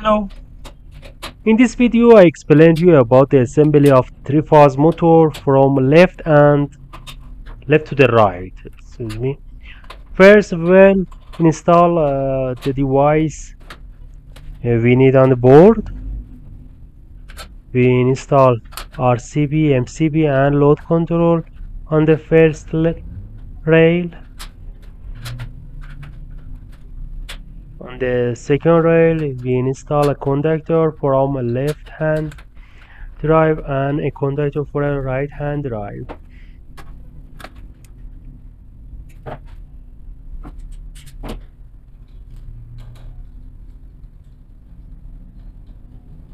Hello. In this video I explained you about the assembly of three-phase motor from left and left to the right. Excuse me. First we'll install uh, the device uh, we need on the board. We install RCB, MCB and load control on the first rail. On the second rail, we install a contactor from a left hand drive and a contactor for a right hand drive.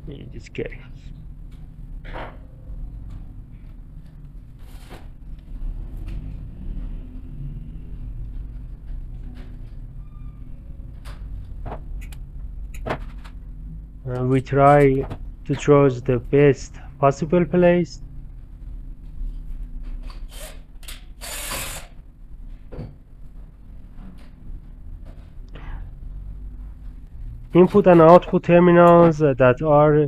In this case. Uh, we try to choose the best possible place. Input and output terminals that are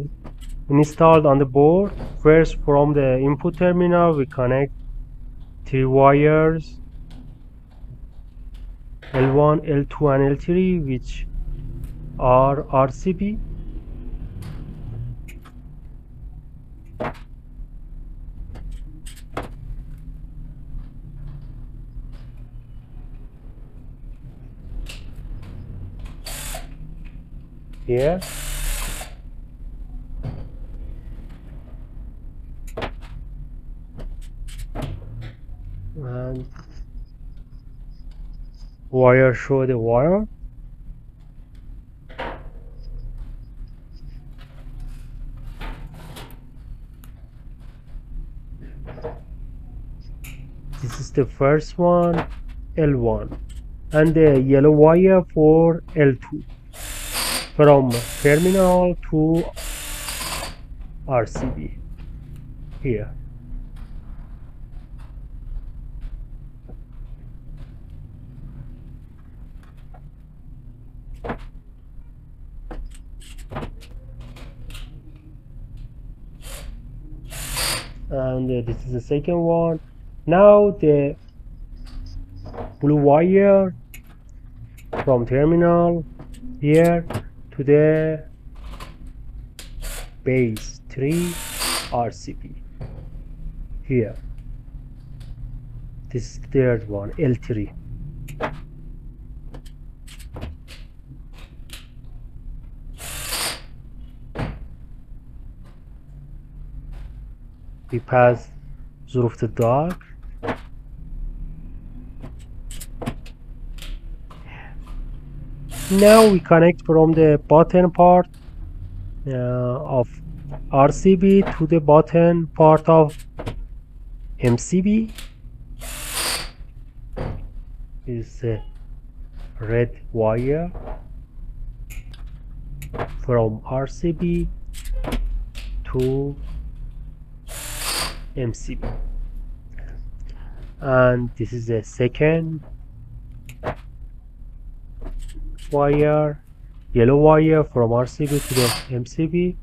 installed on the board. First from the input terminal we connect two wires L1 L2 and L3 which are RCB here. And wire show the wire. This is the first one L1 and the yellow wire for L2 from terminal to RCB here. And uh, this is the second one. Now the blue wire from terminal here to the base 3 RCB here. This third one L3 we pass through the dark. Now we connect from the button part uh, of RCB to the button part of MCB is a red wire from RCB to MCB and this is the second wire yellow wire from RCB to the MCB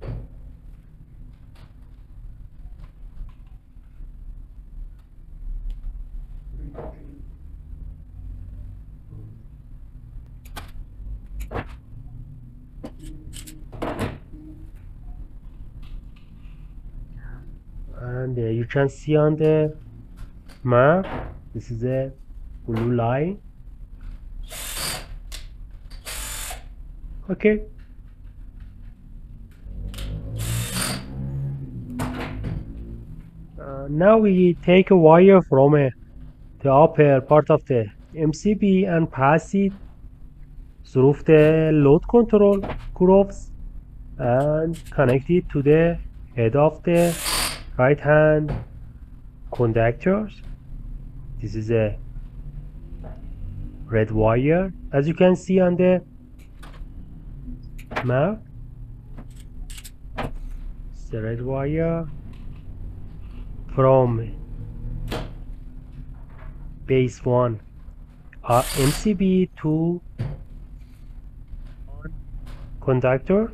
and uh, you can see on the map this is a blue line okay? Uh, now we take a wire from uh, the upper part of the MCB and pass it through the load control groups and connect it to the head of the right hand contactors. This is a red wire. As you can see on the map it's the red wire. From base 1 uh, MCB to contactor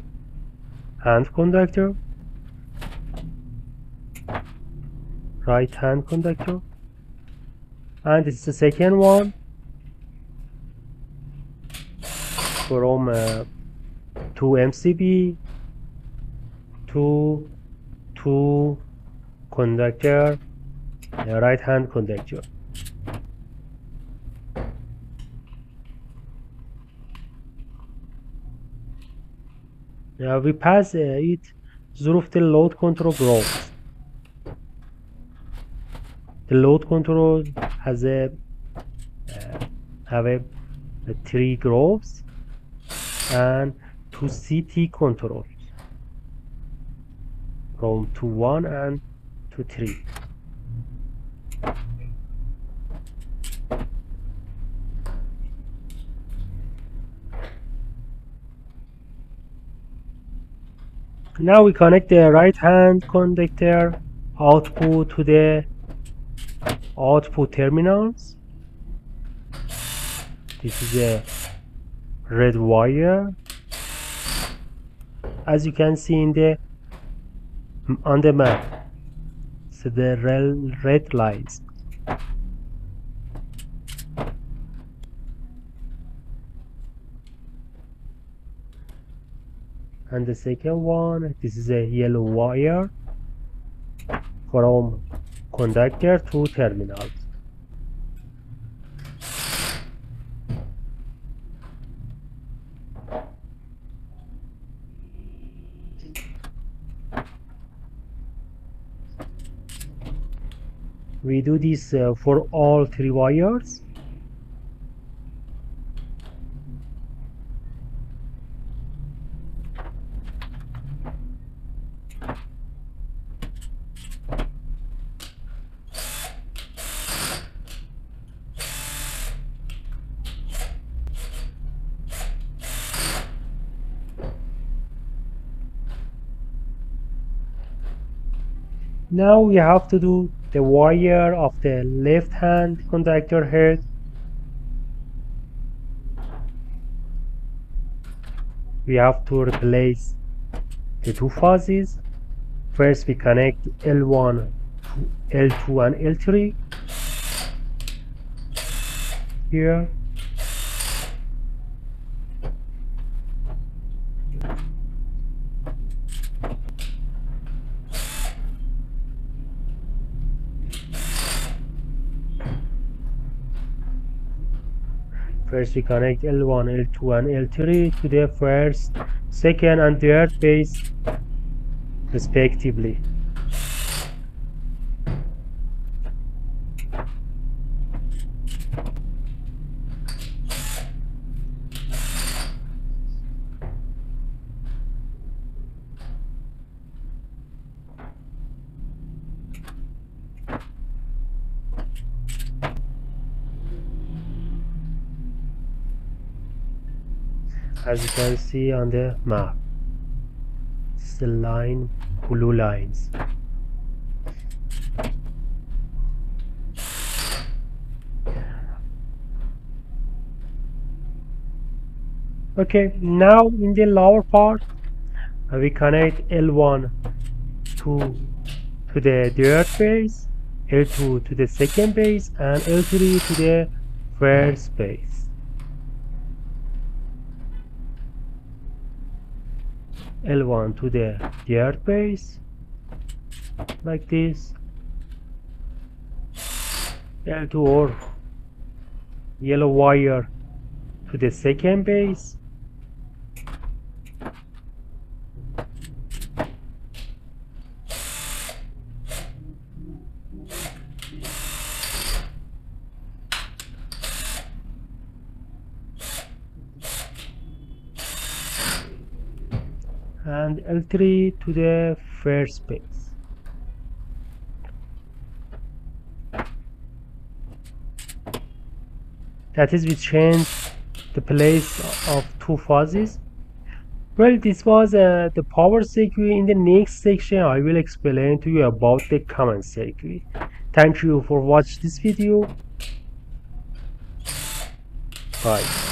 hand contactor. Right hand contactor. And it's the second one. From uh, to MCB to to contactor right hand contactor. Now we pass uh, it through the load control groups the load control has a uh, have a, a three groups and two CT controls from to 1 and to 3 now we connect the right hand contactor output to the output terminals. This is a red wire as you can see in the on the map. So the red lines. And the second one this is a yellow wire from contactor to terminals we do this uh, for all three wires. Now we have to do the wire of the left hand contactor head. We have to replace the two phases first we connect L1 L2 and L3 here First we connect L1, L2 and L3 to the first, second and third base respectively. As you can see on the map it's the line blue lines. Okay now in the lower part we connect L1 to to the third base L2 to the second base and L3 to the first base L1 to the third base like this. L2 or yellow wire to the second base and L3 to the first space That is we change the place of two phases. Well, this was uh, the power circuit. In the next section, I will explain to you about the common circuit. Thank you for watching this video. Bye.